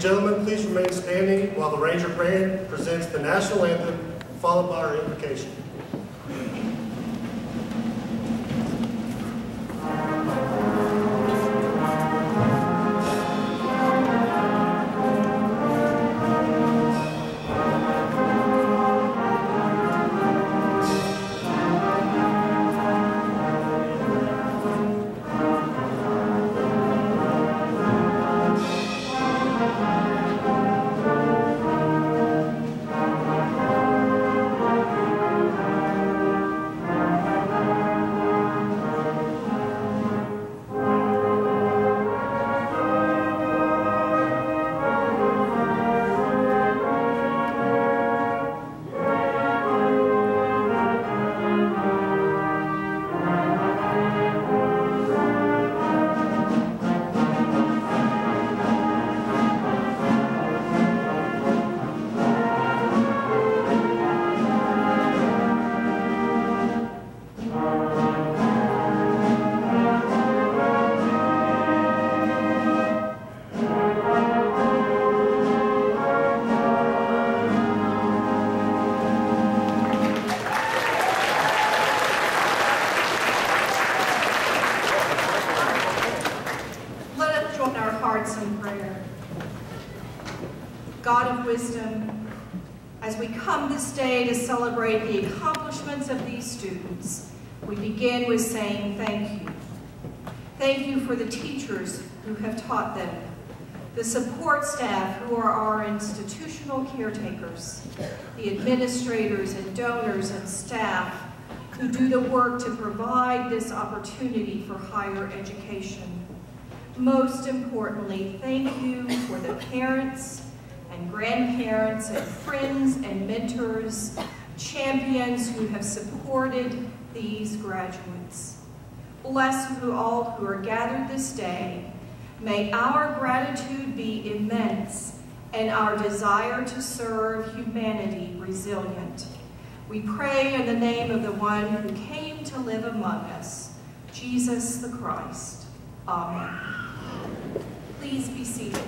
And gentlemen, please remain standing while the Ranger Band presents the national anthem, followed by our invocation. Who have taught them, the support staff who are our institutional caretakers, the administrators and donors and staff who do the work to provide this opportunity for higher education. Most importantly, thank you for the parents and grandparents and friends and mentors, champions who have supported these graduates. Bless you all who are gathered this day. May our gratitude be immense and our desire to serve humanity resilient. We pray in the name of the one who came to live among us, Jesus the Christ. Amen. Please be seated.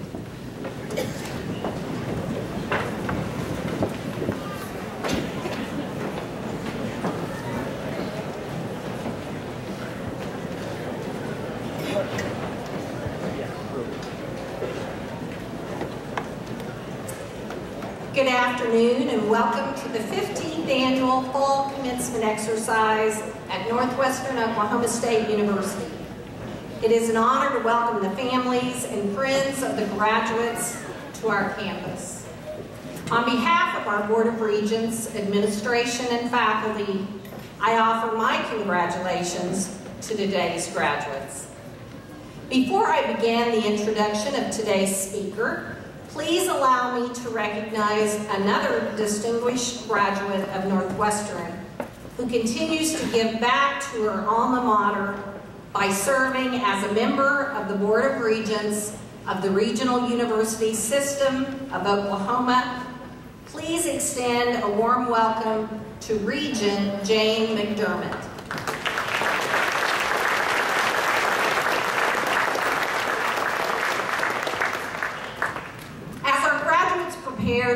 Good afternoon and welcome to the 15th annual Fall Commencement Exercise at Northwestern Oklahoma State University. It is an honor to welcome the families and friends of the graduates to our campus. On behalf of our Board of Regents, administration, and faculty, I offer my congratulations to today's graduates. Before I begin the introduction of today's speaker, please allow me to recognize another distinguished graduate of Northwestern who continues to give back to her alma mater by serving as a member of the Board of Regents of the Regional University System of Oklahoma. Please extend a warm welcome to Regent Jane McDermott. As our graduates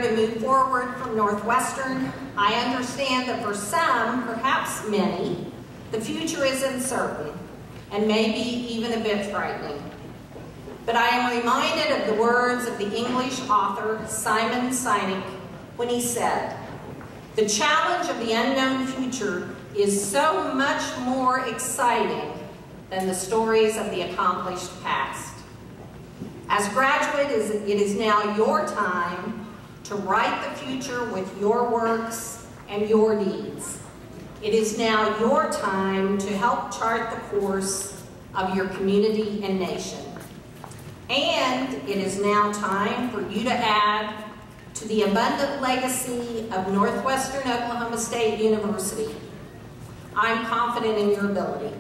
to move forward from Northwestern, I understand that for some, perhaps many, the future is uncertain and maybe even a bit frightening. But I am reminded of the words of the English author Simon Sinek when he said, the challenge of the unknown future is so much more exciting than the stories of the accomplished past. As graduates, it is now your time to write the future with your works and your deeds. It is now your time to help chart the course of your community and nation. And it is now time for you to add to the abundant legacy of Northwestern Oklahoma State University. I'm confident in your ability.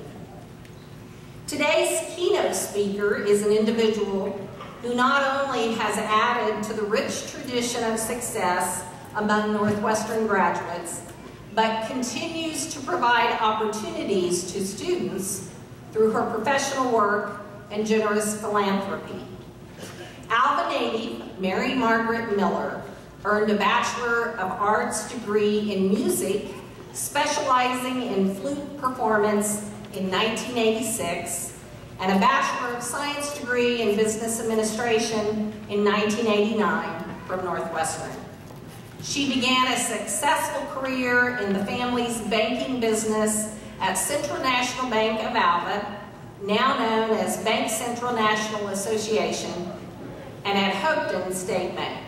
Today's keynote speaker is an individual who not only has added to the rich tradition of success among Northwestern graduates, but continues to provide opportunities to students through her professional work and generous philanthropy. Alva native Mary Margaret Miller, earned a Bachelor of Arts degree in music, specializing in flute performance in 1986, and a Bachelor of Science degree in Business Administration in 1989 from Northwestern. She began a successful career in the family's banking business at Central National Bank of Alva, now known as BancCentral National Association, and at Hopeton State Bank.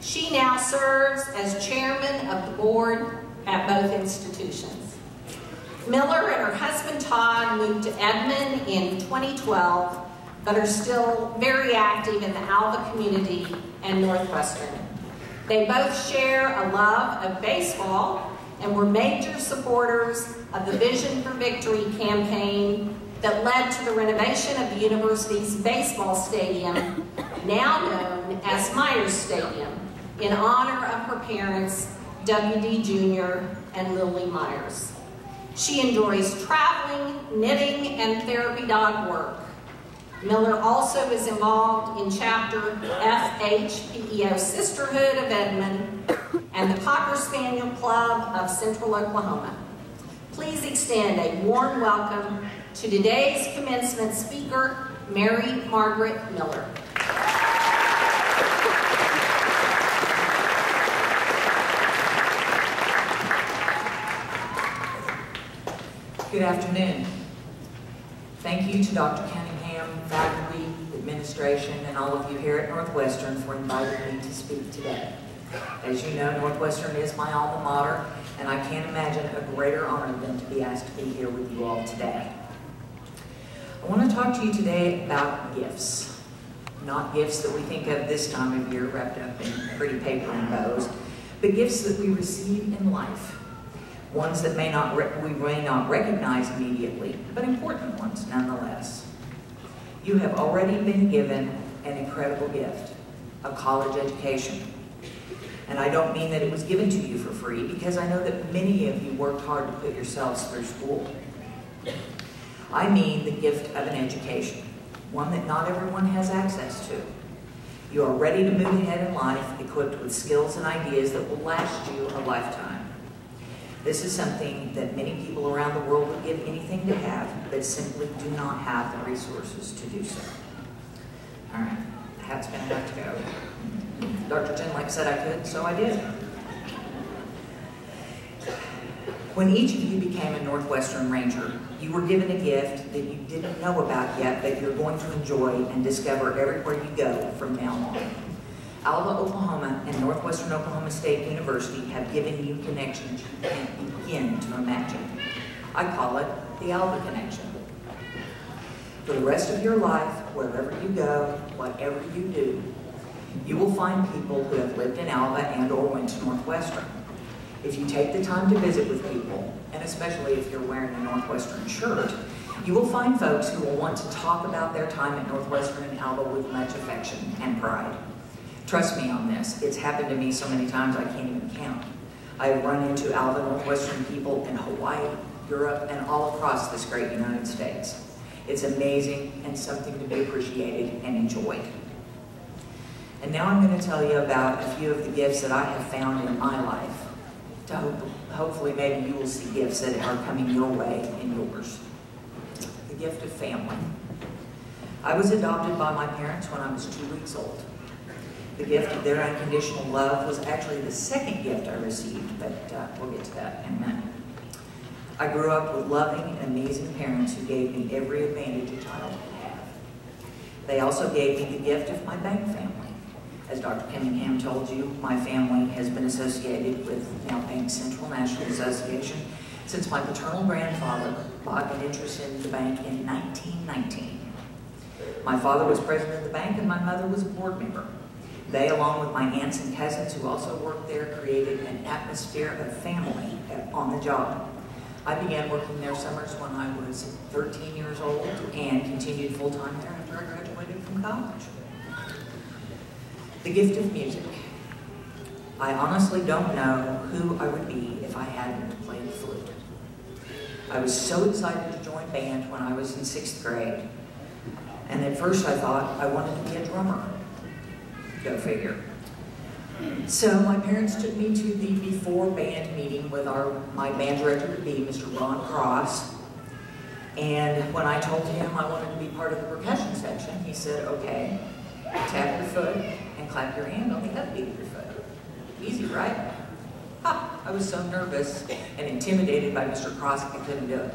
She now serves as chairman of the board at both institutions. Miller and her husband Todd moved to Edmond in 2012, but are still very active in the Alva community and Northwestern. They both share a love of baseball and were major supporters of the Vision for Victory campaign that led to the renovation of the university's baseball stadium, now known as Myers Stadium, in honor of her parents, W.D. Jr. and Lily Myers. She enjoys traveling, knitting, and therapy dog work. Miller also is involved in chapter FHPEO Sisterhood of Edmond and the Cocker Spaniel Club of Central Oklahoma. Please extend a warm welcome to today's commencement speaker, Mary Margaret Miller. Good afternoon. Thank you to Dr. Cunningham, faculty, administration, and all of you here at Northwestern for inviting me to speak today. As you know, Northwestern is my alma mater, and I can't imagine a greater honor than to be asked to be here with you all today. I want to talk to you today about gifts. Not gifts that we think of this time of year wrapped up in pretty paper and bows, but gifts that we receive in life ones that may not we may not recognize immediately, but important ones nonetheless. You have already been given an incredible gift, a college education. And I don't mean that it was given to you for free, because I know that many of you worked hard to put yourselves through school. I mean the gift of an education, one that not everyone has access to. You are ready to move ahead in life, equipped with skills and ideas that will last you a lifetime. This is something that many people around the world would give anything to have, but simply do not have the resources to do so. All right, hat's gonna to go. Dr. Jenlick said I could, so I did. When each of you became a Northwestern Ranger, you were given a gift that you didn't know about yet, but you're going to enjoy and discover everywhere you go from now on. Alva, Oklahoma and Northwestern Oklahoma State University have given you connections you can't begin to imagine. I call it the Alva Connection. For the rest of your life, wherever you go, whatever you do, you will find people who have lived in Alva and or went to Northwestern. If you take the time to visit with people, and especially if you're wearing a Northwestern shirt, you will find folks who will want to talk about their time at Northwestern and Alva with much affection and pride. Trust me on this. It's happened to me so many times I can't even count. I've run into Alva Northwestern people in Hawaii, Europe, and all across this great United States. It's amazing and something to be appreciated and enjoyed. And now I'm going to tell you about a few of the gifts that I have found in my life. To hope, hopefully maybe you will see gifts that are coming your way and yours. The gift of family. I was adopted by my parents when I was two weeks old. The gift of their unconditional love was actually the second gift I received, but uh, we'll get to that in a minute. I grew up with loving and amazing parents who gave me every advantage a child could have. They also gave me the gift of my bank family. As Dr. Cunningham told you, my family has been associated with now BancCentral National Association since my paternal grandfather bought an interest in the bank in 1919. My father was president of the bank and my mother was a board member. They, along with my aunts and cousins who also worked there, created an atmosphere of family on the job. I began working there summers when I was 13 years old and continued full-time there after I graduated from college. The gift of music. I honestly don't know who I would be if I hadn't played the flute. I was so excited to join band when I was in sixth grade. And at first I thought I wanted to be a drummer. Go figure. So my parents took me to the before band meeting with our my band director to be, Mr. Ron Cross. And when I told him I wanted to be part of the percussion section, he said, okay, tap your foot and clap your hand on the upbeat of your foot. Easy, right? Ha! I was so nervous and intimidated by Mr. Cross, I couldn't do it.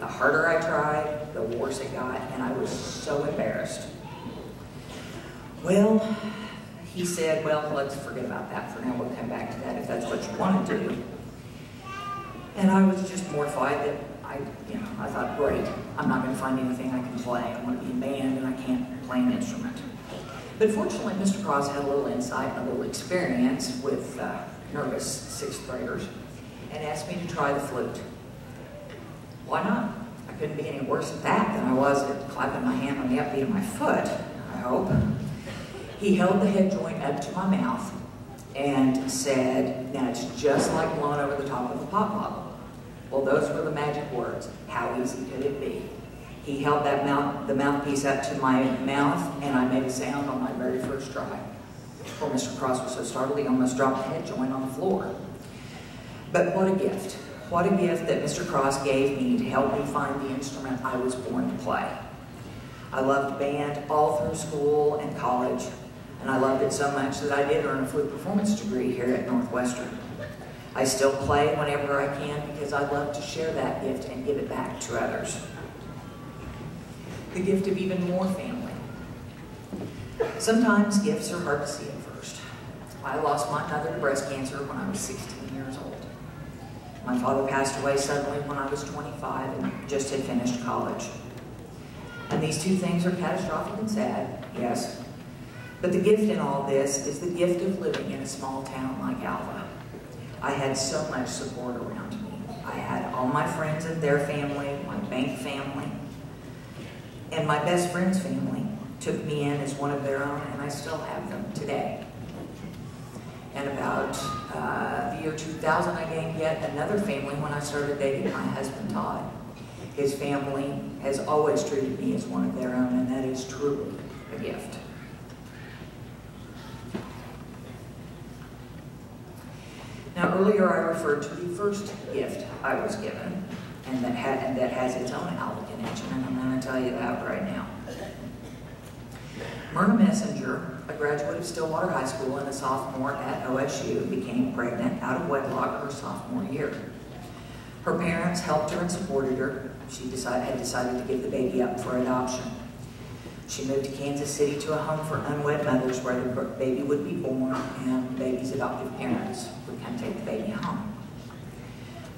The harder I tried, the worse it got, and I was so embarrassed. Well, he said, well, let's forget about that for now. We'll come back to that if that's what you want to do. And I was just mortified that I, you know, I thought, great, I'm not going to find anything I can play. I want to be in band and I can't play an instrument. But fortunately, Mr. Cross had a little insight and a little experience with uh, nervous sixth graders and asked me to try the flute. Why not? I couldn't be any worse at that than I was at clapping my hand on the upbeat of my foot, I hope. He held the head joint up to my mouth and said, now it's just like blowing over the top of a pop bottle. Well, those were the magic words. How easy could it be? He held that mouth, the mouthpiece up to my mouth, and I made a sound on my very first try. Poor Mr. Cross was so startled he almost dropped the head joint on the floor. But what a gift. What a gift that Mr. Cross gave me to help me find the instrument I was born to play. I loved band all through school and college, and I loved it so much that I did earn a flute performance degree here at Northwestern. I still play whenever I can because I love to share that gift and give it back to others. The gift of even more family. Sometimes gifts are hard to see at first. I lost my mother to breast cancer when I was 16 years old. My father passed away suddenly when I was 25 and just had finished college. And these two things are catastrophic and sad, yes. But the gift in all this is the gift of living in a small town like Alva. I had so much support around me. I had all my friends and their family, my bank family, and my best friend's family took me in as one of their own, and I still have them today. And about uh, the year 2000, I gained yet another family when I started dating my husband, Todd. His family has always treated me as one of their own, and that is truly a gift. Now, earlier I referred to the first gift I was given, and that, and that has its own connection, and I'm going to tell you that right now. Myrna Messenger, a graduate of Stillwater High School and a sophomore at OSU, became pregnant out of wedlock her sophomore year. Her parents helped her and supported her. She decided, had decided to give the baby up for adoption. She moved to Kansas City to a home for unwed mothers where the baby would be born and the baby's adoptive parents would come take the baby home.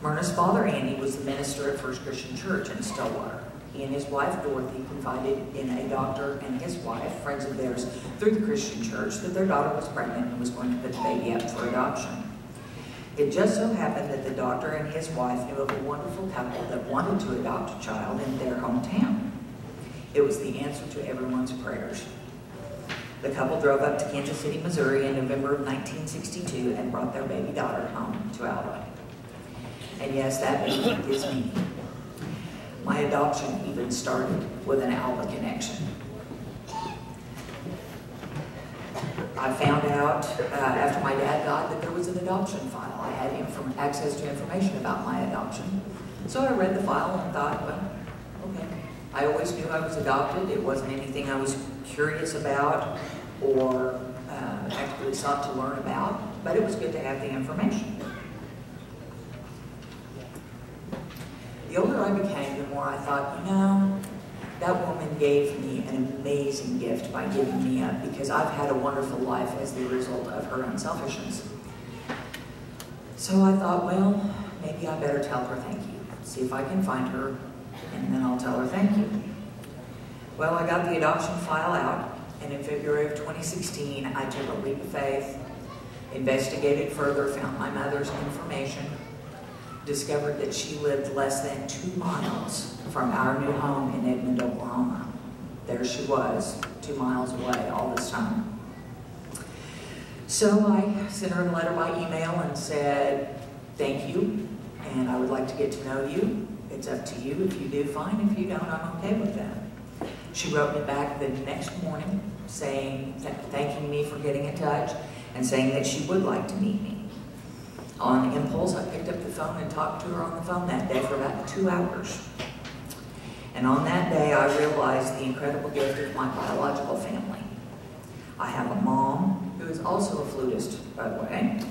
Myrna's father, Andy, was the minister at First Christian Church in Stillwater. He and his wife, Dorothy, confided in a doctor and his wife, friends of theirs, through the Christian church, that their daughter was pregnant and was going to put the baby up for adoption. It just so happened that the doctor and his wife knew of a wonderful couple that wanted to adopt a child in their hometown. It was the answer to everyone's prayers. The couple drove up to Kansas City, Missouri in November of 1962 and brought their baby daughter home to Alva. And yes, that baby is me. My adoption even started with an Alva connection. I found out uh, after my dad died that there was an adoption file. I had access to information about my adoption. So I read the file and thought, well. I always knew I was adopted. It wasn't anything I was curious about or uh, actively sought to learn about, but it was good to have the information. The older I became, the more I thought, you know, that woman gave me an amazing gift by giving me up because I've had a wonderful life as the result of her unselfishness. So I thought, well, maybe I better tell her thank you. See if I can find her, and then I'll tell her thank you. Well, I got the adoption file out, and in February of 2016, I took a leap of faith, investigated further, found my mother's information, discovered that she lived less than two miles from our new home in Edmond, Oklahoma. There she was, two miles away all this time. So I sent her a letter by email and said, thank you, and I would like to get to know you. It's up to you. If you do, fine. If you don't, I'm okay with that. She wrote me back the next morning saying, thanking me for getting in touch, and saying that she would like to meet me. On impulse, I picked up the phone and talked to her on the phone that day for about two hours. And on that day, I realized the incredible gift of my biological family. I have a mom, who is also a flutist, by the way,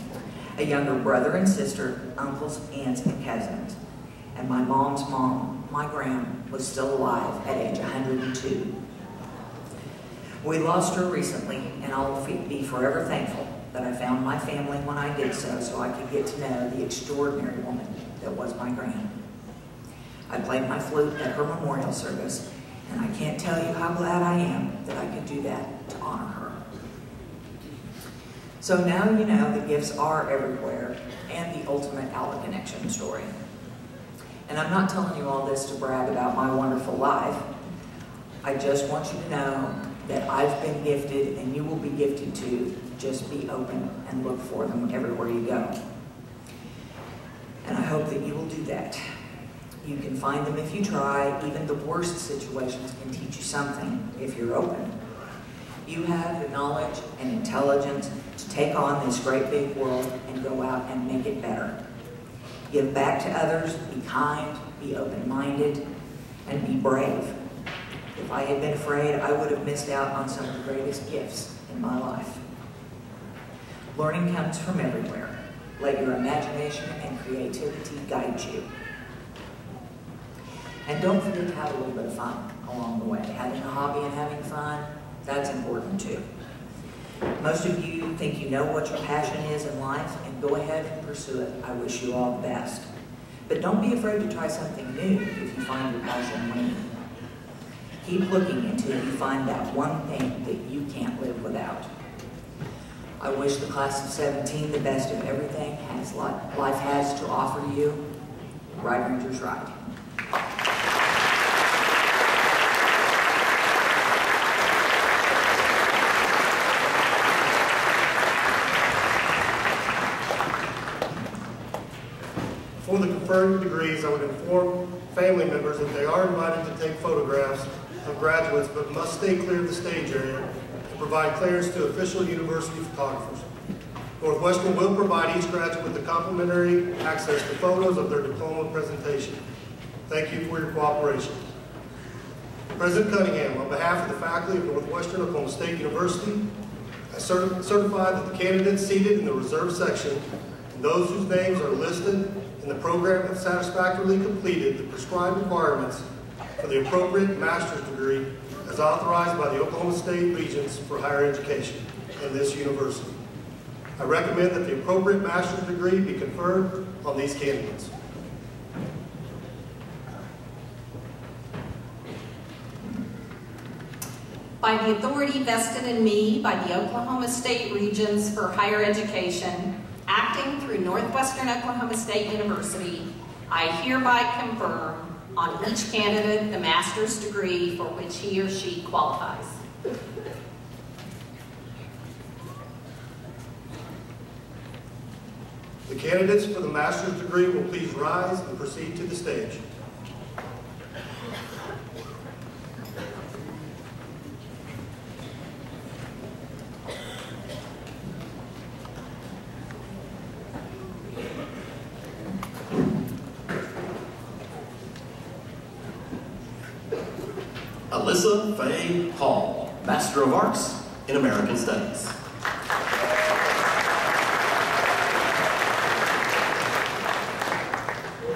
a younger brother and sister, uncles, aunts, and cousins. And my mom's mom, my gran, was still alive at age 102. We lost her recently, and I'll be forever thankful that I found my family when I did so, so I could get to know the extraordinary woman that was my gran. I played my flute at her memorial service, and I can't tell you how glad I am that I could do that to honor her. So now you know the gifts are everywhere and the ultimate Alva Connection story. And I'm not telling you all this to brag about my wonderful life. I just want you to know that I've been gifted and you will be gifted too. Just be open and look for them everywhere you go. And I hope that you will do that. You can find them if you try. Even the worst situations can teach you something if you're open. You have the knowledge and intelligence to take on this great big world and go out and make it better. Give back to others, be kind, be open-minded, and be brave. If I had been afraid, I would have missed out on some of the greatest gifts in my life. Learning comes from everywhere. Let your imagination and creativity guide you. And don't forget to have a little bit of fun along the way. Having a hobby and having fun, that's important too. Most of you think you know what your passion is in life, and go ahead and pursue it. I wish you all the best. But don't be afraid to try something new if you find your passion waning. Keep looking until you find that one thing that you can't live without. I wish the class of 17 the best of everything has life has to offer you. Ride Rangers Ride. For the conferring degrees, I would inform family members that they are invited to take photographs of graduates, but must stay clear of the stage area and provide clearance to official university photographers. Northwestern will provide each graduate with the complimentary access to photos of their diploma presentation. Thank you for your cooperation. President Cunningham, on behalf of the faculty of Northwestern Oklahoma State University, I certify that the candidates seated in the reserve section and those whose names are listed in the program have satisfactorily completed the prescribed requirements for the appropriate master's degree as authorized by the Oklahoma State Regents for Higher Education in this university. I recommend that the appropriate master's degree be conferred on these candidates. By the authority vested in me by the Oklahoma State Regents for Higher Education, acting through Northwestern Oklahoma State University, I hereby confirm on each candidate the master's degree for which he or she qualifies. The candidates for the master's degree will please rise and proceed to the stage. Alyssa Faye Hall, Master of Arts in American Studies.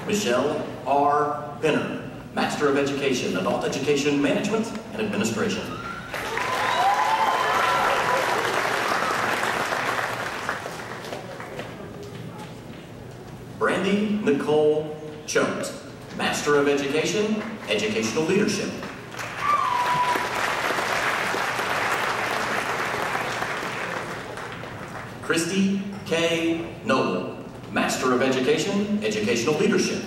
Michelle R. Benner, Master of Education, Adult Education Management and Administration. Brandy Nicole Choate, Master of Education, Educational Leadership. Christy K. Noble, Master of Education, Educational Leadership.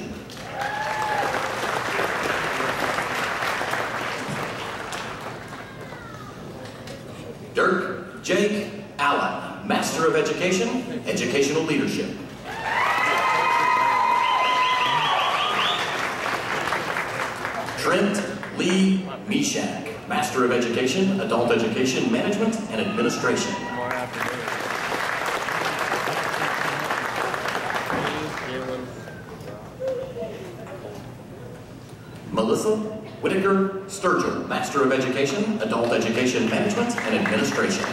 Dirk Jake Allen, Master of Education, Educational Leadership. Trent Lee Mishak, Master of Education, Adult Education Management and Administration. Melissa Whitaker Sturgill, Master of Education, Adult Education Management and Administration.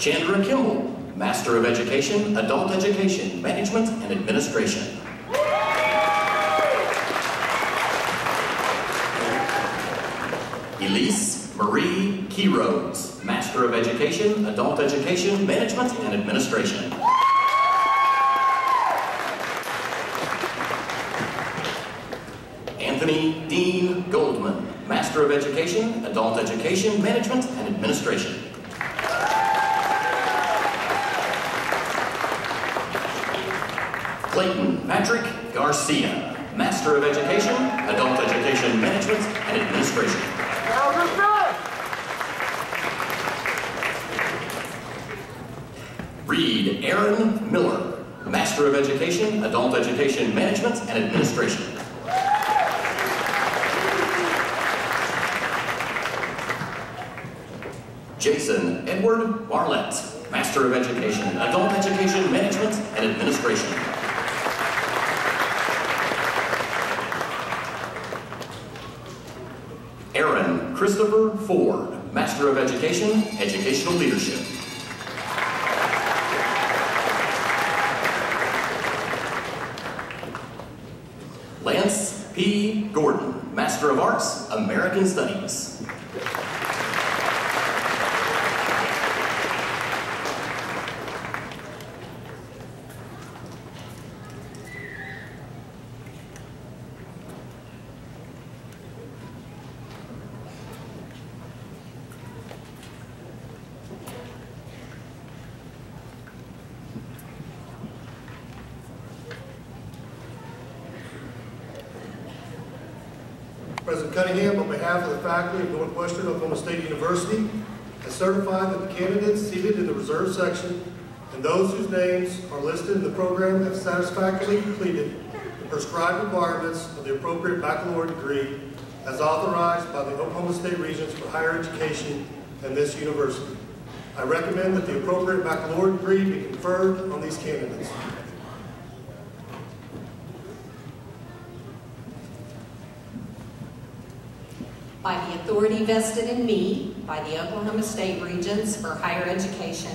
Chandra Kimball, Master of Education, Adult Education Management and Administration. Elise Marie Keyrose, Master of Education, Adult Education Management and Administration. Anthony Dean Goldman, Master of Education, Adult Education Management and Administration. Clayton Patrick Garcia, Master of Education, Adult Education Management and Administration. Reed Aaron Miller, Master of Education, Management and Administration. Jason Edward Barlett, Master of Education, Adult Education Management and Administration. Aaron Christopher Ford, Master of Education, Educational Leadership. Gordon, Master of Arts, American Studies. President Cunningham, on behalf of the Northwestern Oklahoma State University, has certified that the candidates seated in the reserve section and those whose names are listed in the program have satisfactorily completed the prescribed requirements of the appropriate baccalaureate degree as authorized by the Oklahoma State Regents for Higher Education and this university. I recommend that the appropriate baccalaureate degree be conferred on these candidates. By the authority vested in me by the Oklahoma State Regents for Higher Education,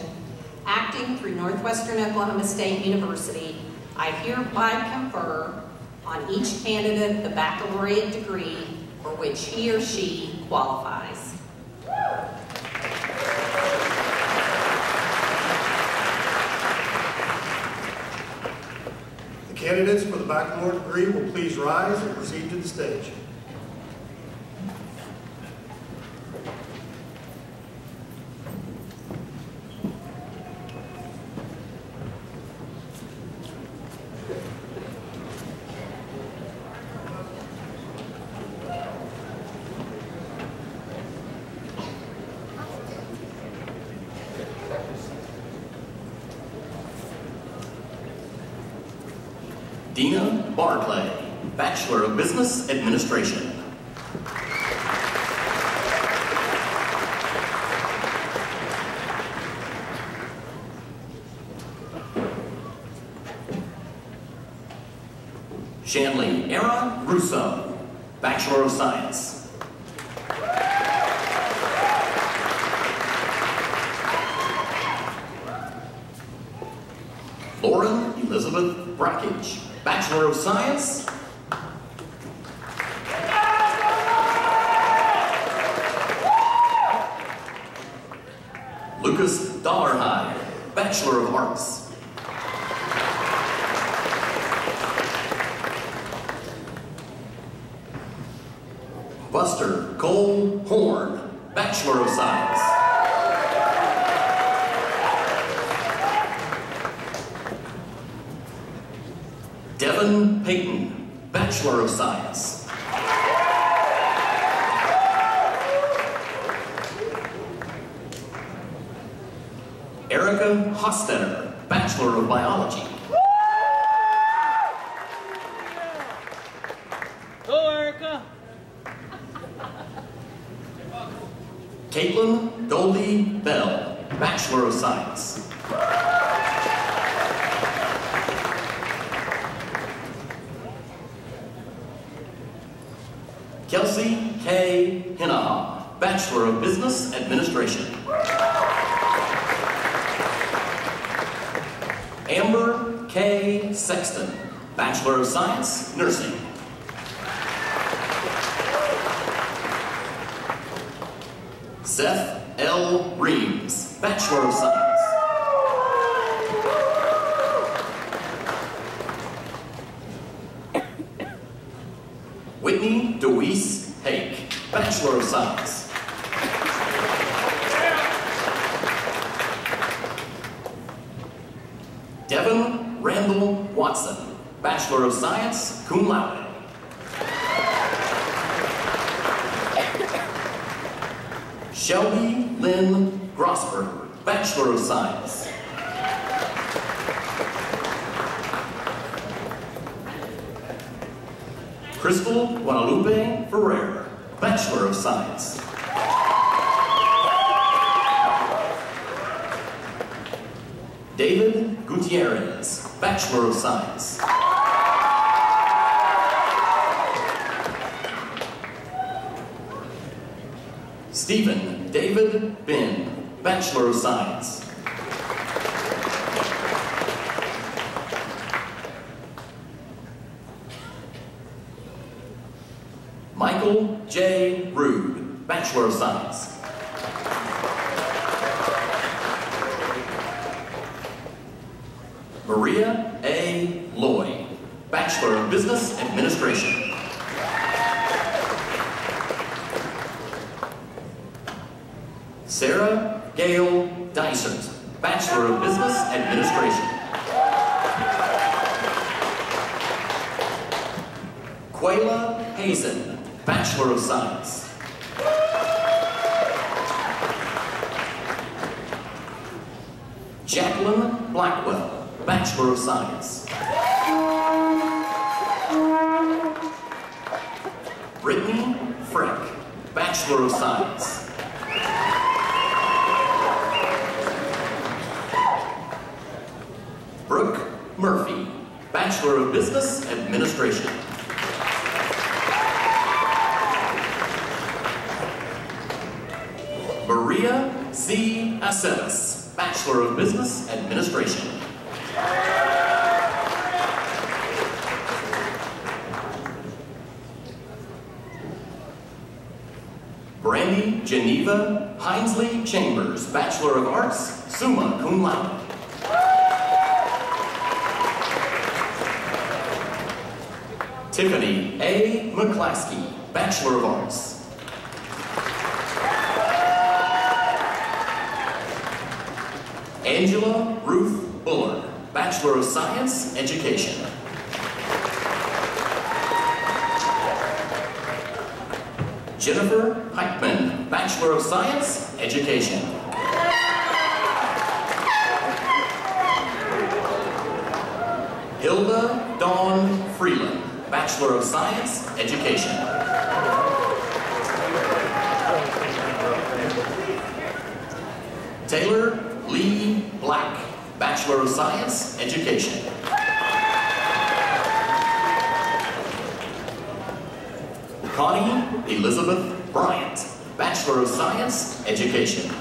acting through Northwestern Oklahoma State University, I hereby confer on each candidate the baccalaureate degree for which he or she qualifies. The candidates for the baccalaureate degree will please rise and proceed to the stage. Dina Barclay, Bachelor of Business Administration. Shanley Era Russo, Bachelor of Science. Lauren Elizabeth Brackage, Bachelor of Science. Lucas Dollarhide, Bachelor of Arts. Buster Cole Horn, Bachelor of Science. Devin Payton, Bachelor of Science. Erica Hostetter, Bachelor of Biology. Caitlin Goldie Bell, Bachelor of Science. Kelsey K. Hinaha, Bachelor of Business Administration. Amber K. Sexton, Bachelor of Science, Nursing. Seth L. Reams, Bachelor of Science. Whitney DeWeese Hake, Bachelor of Science. Devin Randall Watson, Bachelor of Science, cum laude. Shelby Lynn Grosberger, Bachelor of Science. Crystal Guadalupe Ferrer, Bachelor of Science. David Gutierrez, Bachelor of Science. Stephen David Bin, Bachelor of Science. Bachelor of Science. Maria A. Loy, Bachelor of Business Administration. Sarah Gail Dysert, Bachelor of Business Administration. Quayla Hazen, Bachelor of Science. Jacqueline Blackwell, Bachelor of Science. Brittany Frick, Bachelor of Science. Brooke Murphy, Bachelor of Business Administration. Maria C. Aceves, Bachelor of Business Administration. Brandy Geneva Hinesley Chambers, Bachelor of Arts, summa cum laude. Tiffany A. McClaskey, Bachelor of Arts. Angela Ruth Bullard, Bachelor of Science, Education. Jennifer Heitman, Bachelor of Science, Education. Hilda Dawn Freeland, Bachelor of Science, Education. Taylor Bachelor of Science, Education. Connie Elizabeth Bryant, Bachelor of Science, Education.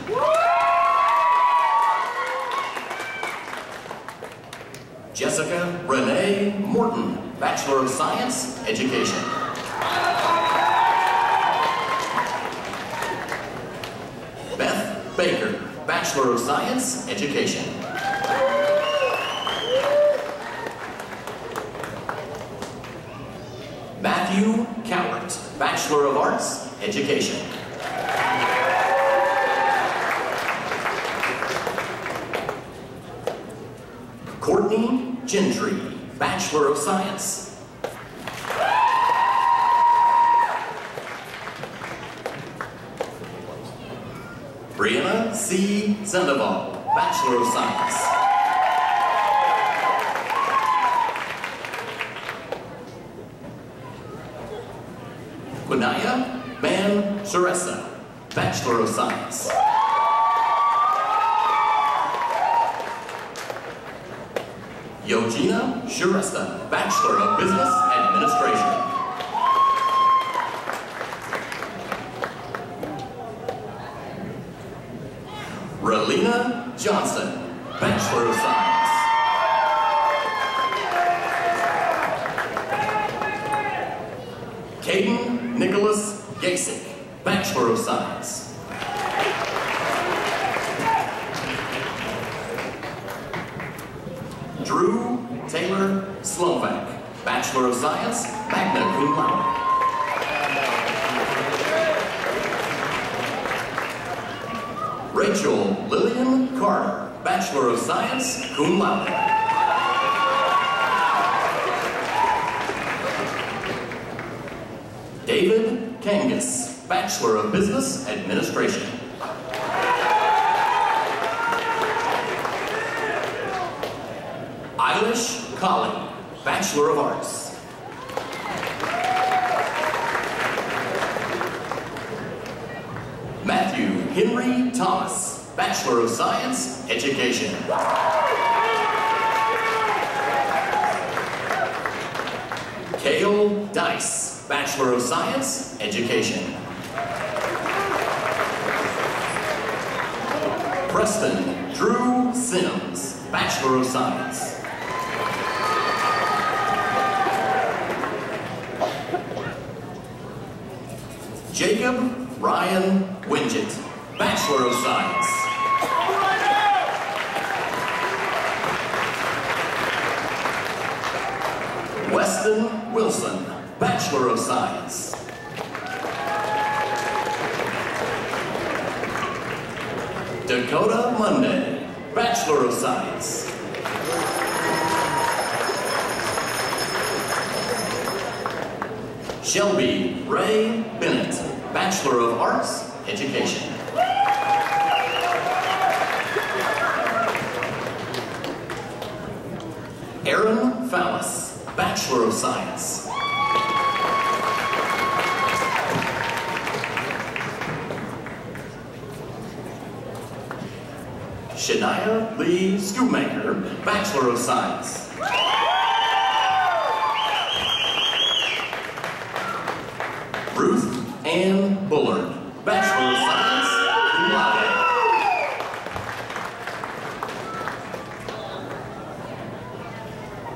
Jessica Renee Morton, Bachelor of Science, Education. Beth Baker, Bachelor of Science, Education. Matthew Cowart, Bachelor of Arts, Education. Courtney Gentry, Bachelor of Science. Brianna C. Sandoval, Bachelor of Science. Sharessa, Bachelor of Science. Yogina Shrestha, Bachelor of Business Administration. Relina Johnson, Bachelor of Science. Bachelor of Science. Drew Taylor Slovak, Bachelor of Science, magna cum laude. Rachel Lillian Carter, Bachelor of Science, cum laude. David Kangas, Bachelor of Business Administration. Eilish Colley, Bachelor of Arts. Matthew Henry Thomas, Bachelor of Science, Education. Kale Dice, Bachelor of Science, Education. Preston Drew Sims, Bachelor of Science. Jacob Ryan Winget, Bachelor of Science. Weston Wilson, Bachelor of Science. Dakota Monday, Bachelor of Science. Shelby Ray Bennett, Bachelor of Arts, Education. Aaron Fallis, Bachelor of Science. Shania Lee Scoopmaker, Bachelor of Science. Ruth Ann Bullard, Bachelor of Science, cum laude.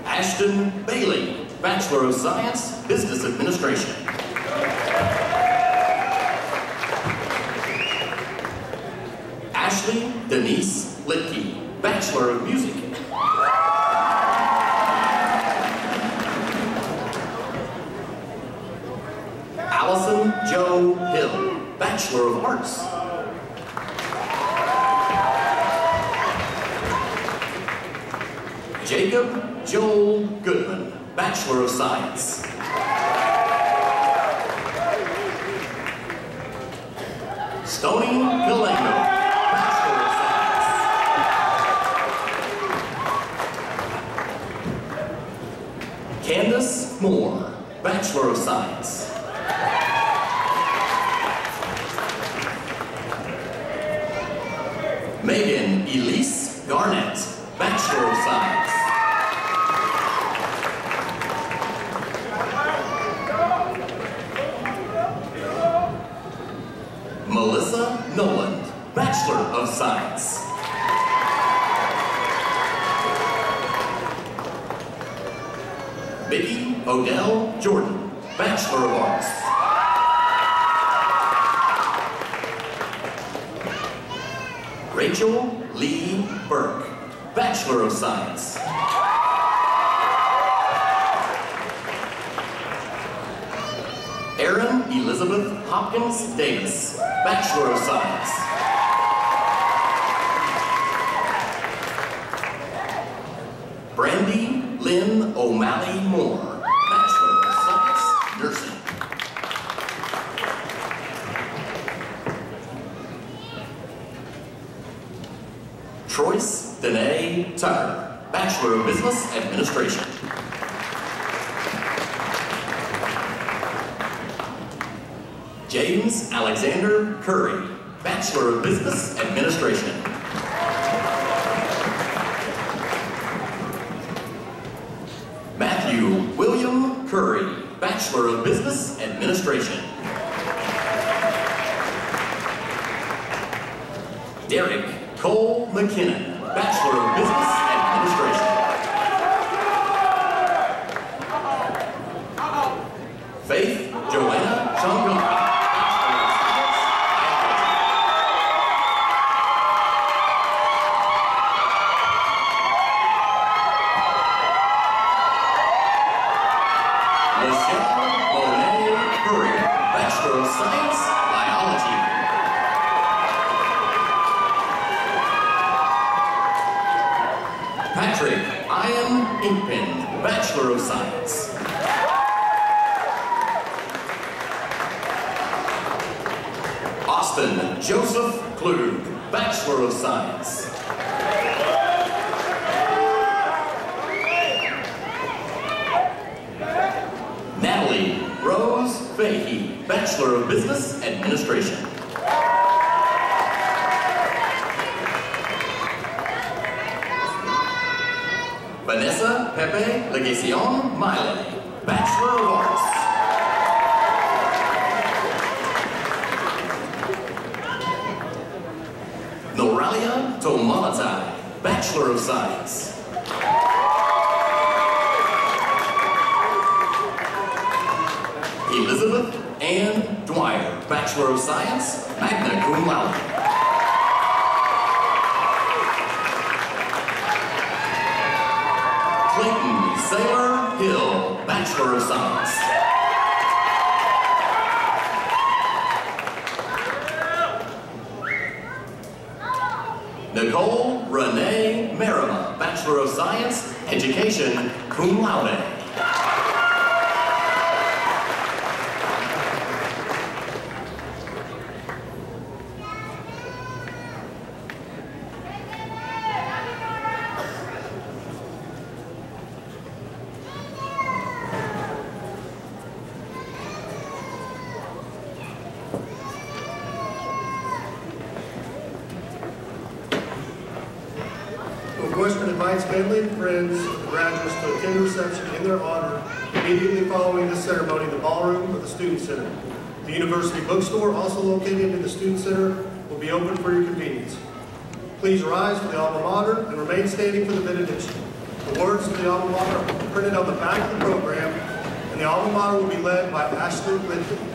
Ashton Bailey, Bachelor of Science, Business Administration. Ashley Denise Litke, Bachelor of Music. Allison Joe Hill, Bachelor of Arts. Jacob Joel Goodman, Bachelor of Science. Stony Galango, Bachelor of Science. Candace Moore, Bachelor of Science. Megan Elise Garnett, Bachelor of Science. Melissa Noland, Bachelor of Science. Mickey Odell Jordan, Bachelor of Arts. Rachel Lee Burke, Bachelor of Science. Erin Elizabeth Hopkins Davis, Bachelor of Science. Business Administration. James Alexander Curry, Bachelor of Business Administration. Matthew William Curry, Bachelor of Business Administration. Derek Cole McKinnon, Bachelor of Business Administration. Faith Joanna Chongara, Michelle Monet Curry, Bachelor of Science, Biology. Patrick Ian Inkpen, Bachelor of Science. Austin Joseph Klug, Bachelor of Science. Natalie Rose Fahey, Bachelor of Business Administration. Pepe Legacion Miley, Bachelor of Arts. Noralia Tomalatai, Bachelor of Science. Elizabeth Ann Dwyer, Bachelor of Science, magna cum laude. Nicole Renee Merima, Bachelor of Science, Education, cum laude. Northwestern invites family and friends of the graduates to attend a reception in their honor immediately following this ceremony in the ballroom of the Student Center. The University Bookstore, also located in the Student Center, will be open for your convenience. Please rise for the alma mater and remain standing for the benediction. The words of the alma mater are printed on the back of the program, and the alma mater will be led by Ashley Linton.